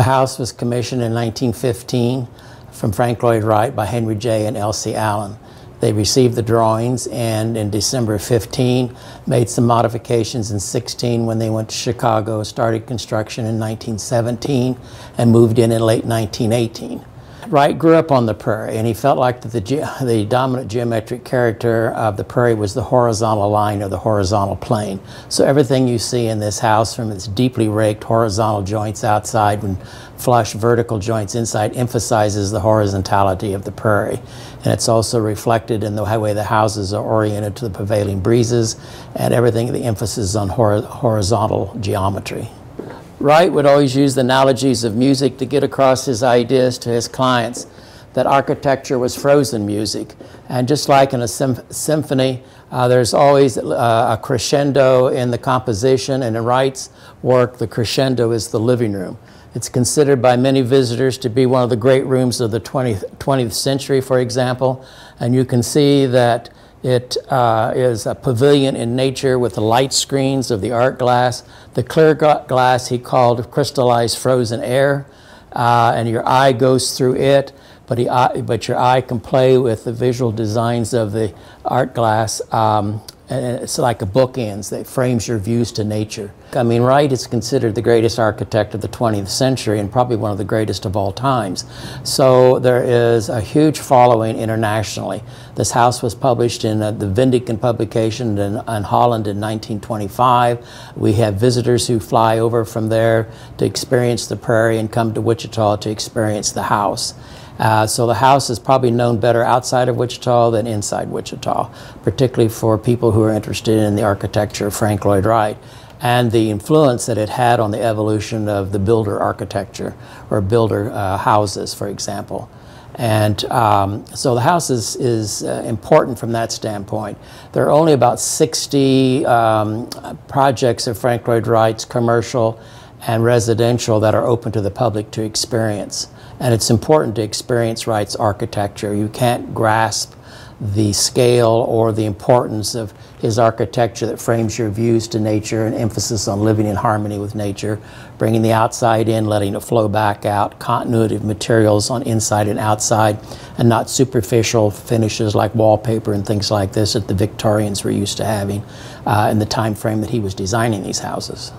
The house was commissioned in 1915 from Frank Lloyd Wright by Henry J. and Elsie Allen. They received the drawings and in December 15 made some modifications in 16 when they went to Chicago, started construction in 1917 and moved in in late 1918. Wright grew up on the prairie, and he felt like the, the dominant geometric character of the prairie was the horizontal line or the horizontal plane. So everything you see in this house, from its deeply raked horizontal joints outside and flush vertical joints inside, emphasizes the horizontality of the prairie. And it's also reflected in the way the houses are oriented to the prevailing breezes, and everything, the emphasis on hor horizontal geometry. Wright would always use the analogies of music to get across his ideas to his clients that architecture was frozen music. And just like in a symphony, uh, there's always uh, a crescendo in the composition, and in Wright's work, the crescendo is the living room. It's considered by many visitors to be one of the great rooms of the 20th, 20th century, for example. And you can see that it uh, is a pavilion in nature with the light screens of the art glass. The clear glass he called crystallized frozen air, uh, and your eye goes through it, but, he, uh, but your eye can play with the visual designs of the art glass um, it's like a bookends that frames your views to nature. I mean, Wright is considered the greatest architect of the 20th century and probably one of the greatest of all times. So there is a huge following internationally. This house was published in uh, the Wendingen publication in, in Holland in 1925. We have visitors who fly over from there to experience the prairie and come to Wichita to experience the house. Uh, so the house is probably known better outside of Wichita than inside Wichita, particularly for people who are interested in the architecture of Frank Lloyd Wright and the influence that it had on the evolution of the builder architecture or builder uh, houses, for example. And um, so the house is, is uh, important from that standpoint. There are only about 60 um, projects of Frank Lloyd Wright's commercial and residential that are open to the public to experience. And it's important to experience Wright's architecture. You can't grasp the scale or the importance of his architecture that frames your views to nature and emphasis on living in harmony with nature, bringing the outside in, letting it flow back out, continuity of materials on inside and outside, and not superficial finishes like wallpaper and things like this that the Victorians were used to having uh, in the time frame that he was designing these houses.